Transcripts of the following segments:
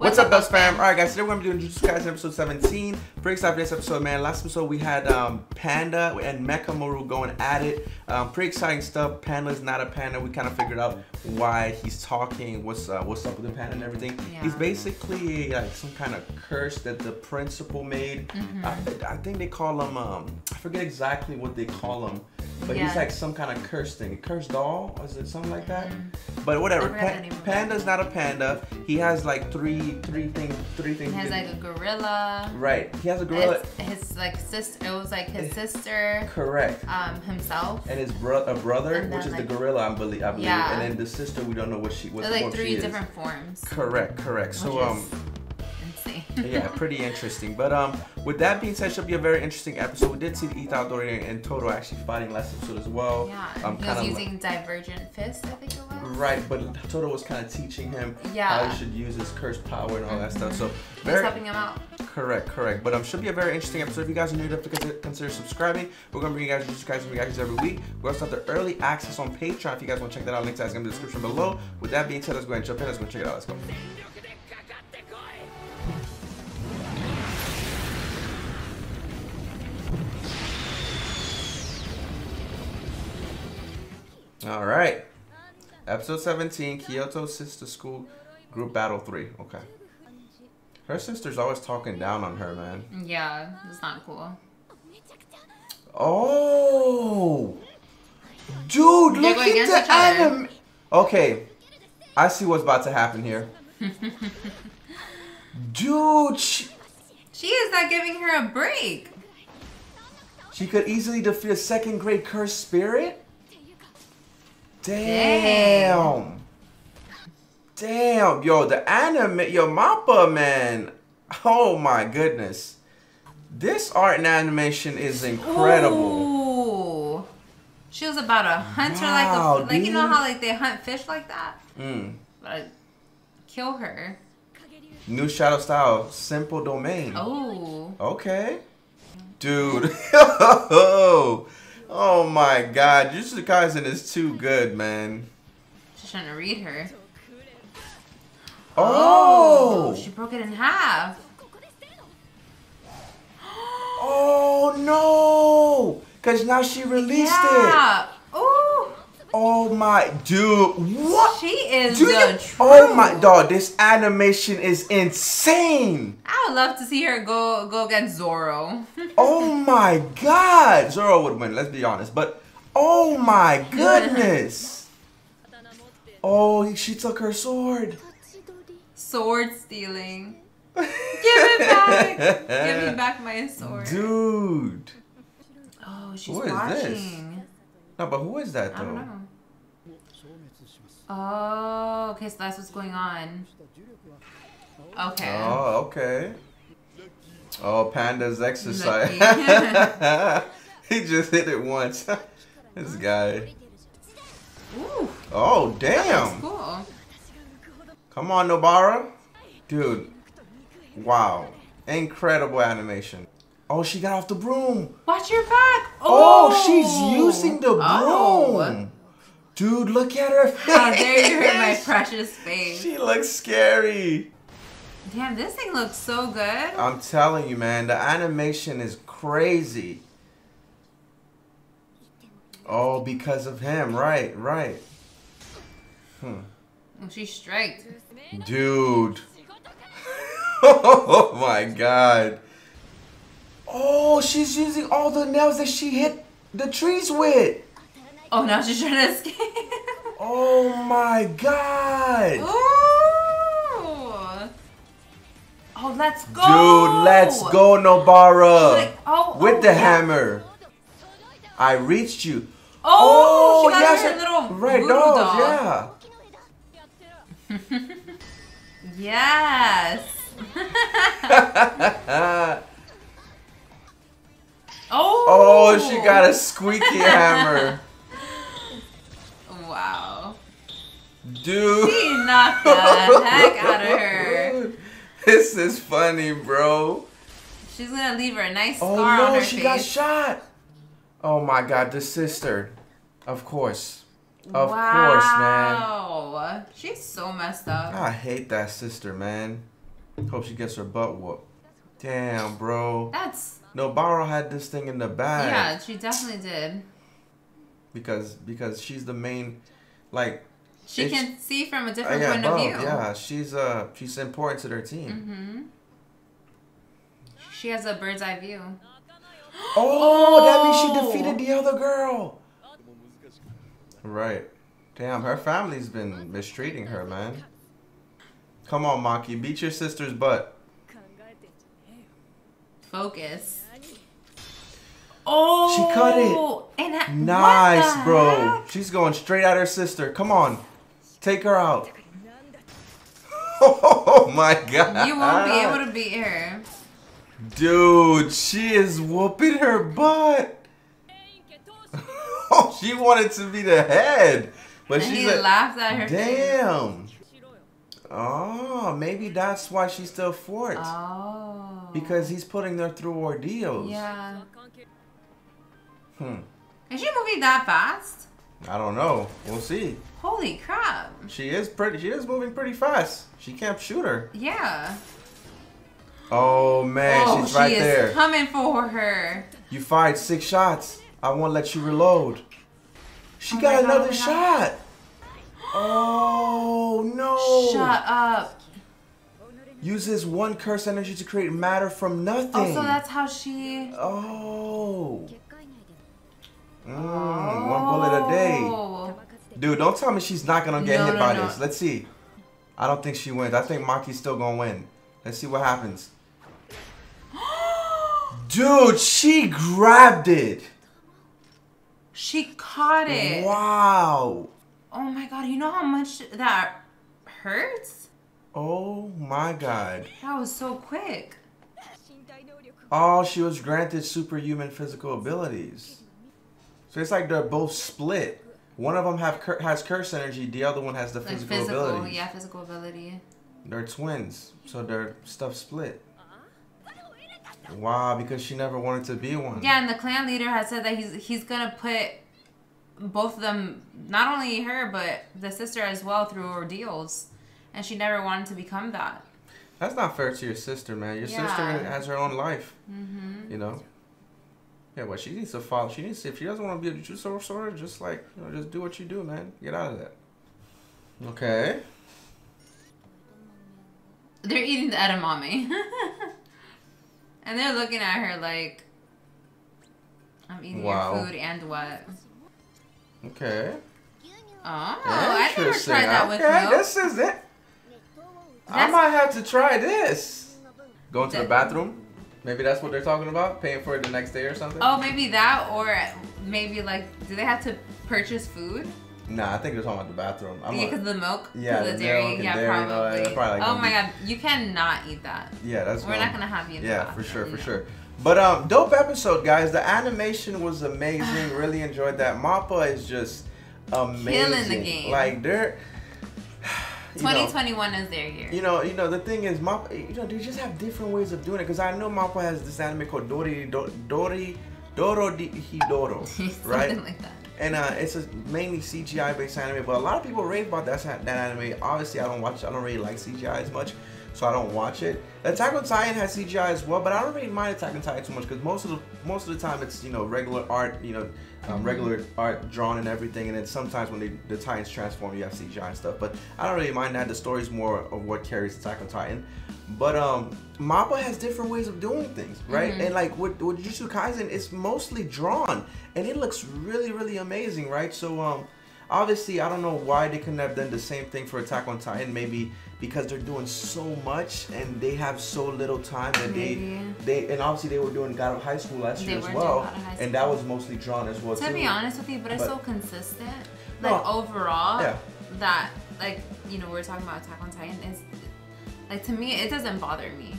What's, up, Dust fam? All right, guys. Today we're gonna be doing Jujutsu Kaisen episode 17. Pretty excited for this episode, man. Last episode we had um, Panda and Mechamaru going at it. Um, pretty exciting stuff. Panda's not a panda. We kind of figured out why he's talking. What's uh, what's up with the panda and everything. Yeah. He's basically like some kind of curse that the principal made. Mm-hmm. I, I think they call him. Um, I forget exactly what they call him. But he's like some kind of curse thing. Curse doll? Is it something like that? But whatever. Mm-hmm. I forgot Pa- the name of it. Panda's not a panda. He has like three, three things, three things. He has like a gorilla. right. He has a gorilla. It's his like sister. It was like his sister, Correct. um, himself. And his bro- a brother, which is like- the gorilla, I believe. I believe. Yeah. And then the sister, we don't know what she, what like form three she is. different forms. Correct. Correct. So which um. insane. yeah, pretty interesting. But um, with that being said, should be a very interesting episode. We did see the Itadori and Todo actually fighting last episode as well. yeah. Um, he was using divergent fist. I think it was. Right, but Todo was kind of teaching him yeah. how he should use his cursed power and all that stuff. So He's very helping him out. correct, correct. But um, should be a very interesting episode. If you guys are new, to consider subscribing. We're gonna bring you guys just guys reactions every week. We also have the early access on Patreon. If you guys want to check that out, links is in the description below. With that being said, let's go ahead and jump in. Let's go check it out. Let's go. All right. Episode 17, Kyoto Sister School Group Battle 3. Okay. Her sister's always talking down on her, man. Yeah, it's not cool. Oh! Dude, look at the anime. Okay. I see what's about to happen here. Dude, she, She is not giving her a break. she could easily defeat a second grade cursed spirit? Damn. Damn. Yo, the anime, yo, Mappa, man. Oh my goodness. This art and animation is incredible. Ooh. She was about to hunt her Wow, like a like you know how like they hunt fish like that, Mm. but kill her. New shadow style, simple domain. Oh. Okay. Dude. oh my god. Jujutsu Kaisen is too good, man. She's trying to read her. Oh! oh. She broke it in half. Oh no. Cause now she released it. yeah. Ooh. Oh my dude. What? She is Do the you, truth. oh my dog, this animation is insane. I would love to see her go go against Zoro. Oh my god. Zoro would win, let's be honest. But oh my goodness. Oh, she took her sword. Sword stealing. Give it back. Give me back my sword. Dude. Oh, she's Who is this? watching. No, but who is that I don't though? Oh, okay, so that's what's going on. Okay. Oh, okay. Oh, Panda's exercise. He just hit it once. this guy. Ooh, Oh, damn. cool. Come on, Nobara. Dude. Wow. Incredible animation. Oh, she got off the broom. Watch your back. Oh, Oh, she's using the oh. broom. Oh. Dude, look at her face. How dare you hurt my precious face. She looks scary. Damn, this thing looks so good. I'm telling you, man, the animation is crazy. Oh, because of him. Right, right. Hmm. Oh, She's straight. Dude. oh my god. Oh, she's using all the nails that she hit the trees with. Oh, now she's trying to escape. Oh my god. Ooh. Oh, let's go. Dude, let's go, Nobara. Like, oh, with oh, the yeah. hammer. I reached you. Oh, she oh, got yes, her little right dolls, yeah. Yes. oh. oh, she got a squeaky hammer. Dude. She knocked the heck out of her. This is funny, bro. She's gonna leave her a nice Oh scar on no, her she face. got shot. Oh my god, the sister. Of course. Of wow. course, man. She's so messed up. I hate that sister, man. Hope she gets her butt whooped. Damn, bro. That's Nobara had this thing in the bag. yeah, she definitely did. Because because she's the main, like. She It's- can see from a different yeah, point above, of view. yeah, she's uh she's important to their team. Mm-hmm. She has a bird's eye view. Oh, that means Oh. she defeated the other girl. Right. Damn, her family's been mistreating her, man. Come on, Maki, beat your sister's butt. Focus. Oh, She cut it. I, Nice, bro. heck? She's going straight at her sister. Come on. Take her out. Oh my god. You won't be able to beat her. Dude, she is whooping her butt. Oh, she wanted to be the head. But and she's like, laughed at her. face. damn. Oh, maybe that's why she's still fourth. Oh. Because he's putting her through ordeals. Yeah. Hmm. Is she moving that fast? I don't know. We'll see. Holy crap. She is pretty. She is moving pretty fast. She can't shoot her. Yeah. Oh man, oh, she's right she is there. coming for her. You fired six shots. I won't let you reload. She Oh got God, another oh shot. Oh no! Shut up. Uses one curse energy to create matter from nothing. Oh, so that's how she. Oh. Mm, one bullet a day. Oh. Dude, don't tell me she's not gonna get No, hit no, by no. this. Let's see. I don't think she wins. I think Maki's still gonna win. Let's see what happens. Dude, she grabbed it. She caught it. Wow. Oh my god, you know how much that hurts? Oh my god. That was so quick. Oh, she was granted superhuman physical abilities. So it's like they're both split. One of them have cur- has curse energy. The other one has the Like physical, physical, abilities. yeah, physical ability. They're twins, so their stuff split. Wow, because she never wanted to be one. Yeah, and the clan leader has said that he's he's gonna put both of them, not only her but the sister as well, through ordeals, and she never wanted to become that. That's not fair to your sister, man. Your sister has her own life. Mm-hmm. You know. Yeah, but she needs to follow. She needs to, if she doesn't want to be a jutsu sorcerer, just like you know, just do what you do, man. Get out of that. Okay. They're eating the edamame, and they're looking at her like, "I'm eating Wow. your food and what?" Okay. Oh, I never tried that with okay, milk. this is it. I might have to try this. Going to the bathroom. Maybe that's what they're talking about. Paying for it the next day or something. Oh, maybe that, or maybe like, do they have to purchase food? Nah, I think they're talking about the bathroom. I'm yeah, because of the milk, Yeah, the the dairy, yeah, dairy and all that, probably. probably, like, oh my god, you cannot eat that. yeah, that's. We're not gonna have you in the Yeah, for sure, for no. sure. But um, dope episode, guys. The animation was amazing. really enjoyed that. Mappa is just amazing. game. Like they're. You know, 2021 is their year. You know, you know the thing is, Mappa. You know, they just have different ways of doing it. Cause I know Mappa has this anime called Dori Do- Dori Doro di Hidoro, Something right? like that. And uh, it's a mainly CGI based anime, but a lot of people rave about that that anime. Obviously, I don't watch. I don't really like CGI as much, so I don't watch it. Attack on Titan has CGI as well, but I don't really mind Attack on Titan too much because most of the most of the time it's you know regular art, you know, um, regular art drawn and everything, and then sometimes when they, the Titans transform, you have CGI and stuff. But I don't really mind that. The story's more of what carries Attack on Titan. But um, Mappa has different ways of doing things, right? Mhm. And like with, with Jujutsu Kaisen, it's mostly drawn, and it looks really, really amazing, right? So um, obviously, I don't know why they couldn't have done the same thing for Attack on Titan. Maybe because they're doing so much and they have so little time that they they and obviously they were doing God of High School last They year as well, doing God of and that was mostly drawn as well To too. be honest with you, but it's so consistent. No. Like overall, Yeah. that like you know we're talking about Attack on Titan is like to me it doesn't bother me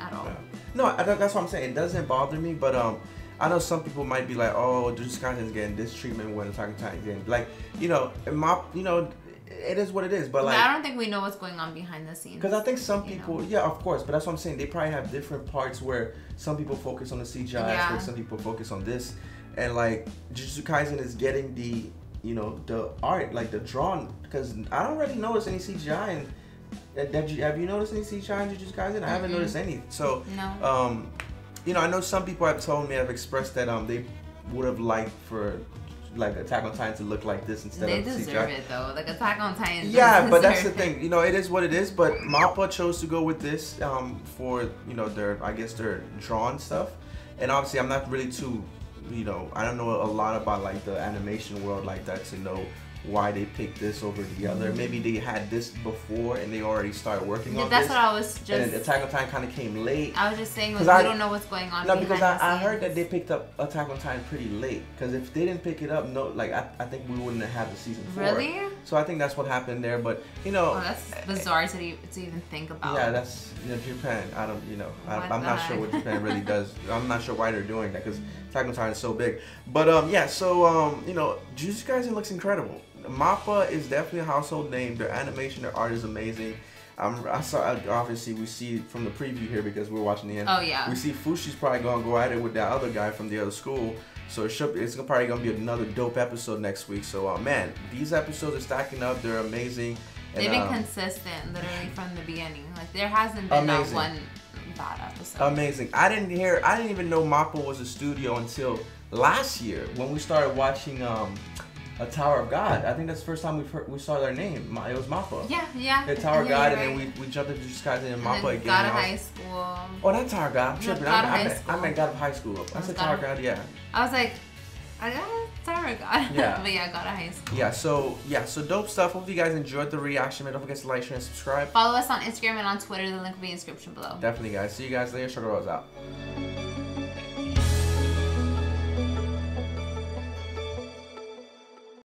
at all. Yeah. No, I, that's what I'm saying. It doesn't bother me, but um, I know some people might be like, "Oh, Kaisen is getting this treatment when Attack on Titan getting like, you know, my, you know, it is what it is." But But like, I don't think we know what's going on behind the scenes. because I think some people, know. yeah, of course, but that's what I'm saying. They probably have different parts where some people focus on the CGI Yeah. aspect, some people focus on this, and like Jujutsu Kaisen is getting the, you know, the art, like the drawn, because I don't really notice any CGI in Uh, Have you, have you noticed any CGI in Jujutsu Kaisen? I haven't noticed any. So, No. um, you know, I know some people have told me, have expressed that um they would have liked for like Attack on Titan to look like this instead of they deserve it though. Like Attack on Titan. Yeah, but that's the thing. You know, it is what it is. But Mappa chose to go with this um, for you know their I guess their drawn stuff, and obviously I'm not really too you know I don't know a lot about like the animation world like that to know why they picked this over the other. Maybe they had this before and they already started working Yeah, on that's this. what I was just. and Attack on Titan kind of came late. I was just saying, like, 'Cause we I- don't know what's going on. No, because I, I heard that they picked up Attack on Titan pretty late. Because if they didn't pick it up, no, like I, I think we wouldn't have had the season four. Really? So I think that's what happened there. But you know, Oh, that's bizarre to, to even think about. Yeah, that's you know, Japan. I don't, you know, I, I'm not sure what Japan really does. I'm not sure why they're doing that because Attack on Titan is so big. But um, yeah, so um, you know, Jujutsu Kaisen looks incredible. Mappa is definitely a household name. Their animation, their art is amazing. Um, I saw obviously we see from the preview here because we're watching the end. Oh, yeah. We see Fushi's probably gonna go at it with that other guy from the other school. So it should, it's probably gonna be another dope episode next week. So uh, man, these episodes are stacking up. They're amazing. And, They've been um, consistent literally from the beginning. Like there hasn't been not Amazing. one bad episode. Amazing. I didn't hear. I didn't even know Mappa was a studio until last year when we started watching um, a Tower of God. I think that's the first time we heard, we saw their name. It was Mappa. yeah, yeah. The Tower of yeah, God, you're and then we, we jumped into Kaisen and And Mappa then again. God of was- High School. Oh, that Tower of God. I'm No, tripping. God I, of I, meant, I meant God of High School. I said Tower of- of God. Yeah. I was like, I got a Tower of God. Yeah. but yeah, God of High School. Yeah. So yeah. So dope stuff. Hope you guys enjoyed the reaction. Man, don't forget to like, share, and subscribe. Follow us on Instagram and on Twitter. The link will be in the description below. Definitely, guys. See you guys later. Sugar Rose out.